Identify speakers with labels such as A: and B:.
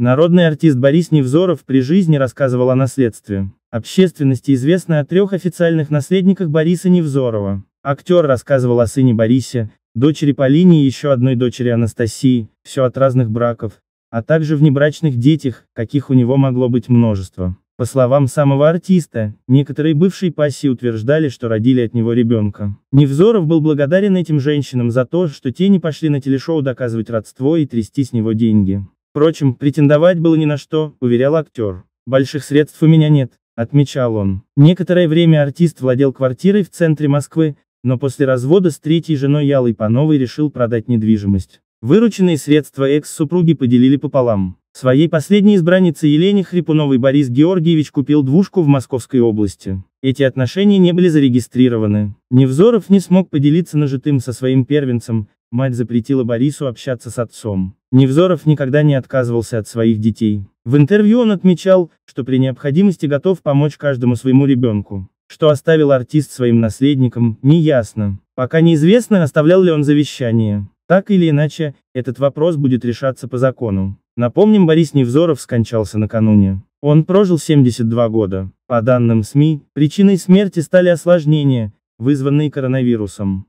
A: Народный артист Борис Невзоров при жизни рассказывал о наследстве. Общественности известно о трех официальных наследниках Бориса Невзорова. Актер рассказывал о сыне Борисе, дочери Полине и еще одной дочери Анастасии, все от разных браков, а также внебрачных детях, каких у него могло быть множество. По словам самого артиста, некоторые бывшие пассии утверждали, что родили от него ребенка. Невзоров был благодарен этим женщинам за то, что те не пошли на телешоу доказывать родство и трясти с него деньги. Впрочем, претендовать было ни на что, уверял актер. «Больших средств у меня нет», — отмечал он. Некоторое время артист владел квартирой в центре Москвы, но после развода с третьей женой Ялой Пановой решил продать недвижимость. Вырученные средства экс-супруги поделили пополам. Своей последней избраннице Елене Хрипуновой Борис Георгиевич купил двушку в Московской области. Эти отношения не были зарегистрированы. Невзоров не смог поделиться нажитым со своим первенцем, мать запретила Борису общаться с отцом. Невзоров никогда не отказывался от своих детей. В интервью он отмечал, что при необходимости готов помочь каждому своему ребенку. Что оставил артист своим наследникам, неясно. Пока неизвестно, оставлял ли он завещание. Так или иначе, этот вопрос будет решаться по закону. Напомним, Борис Невзоров скончался накануне. Он прожил 72 года. По данным СМИ, причиной смерти стали осложнения, вызванные коронавирусом.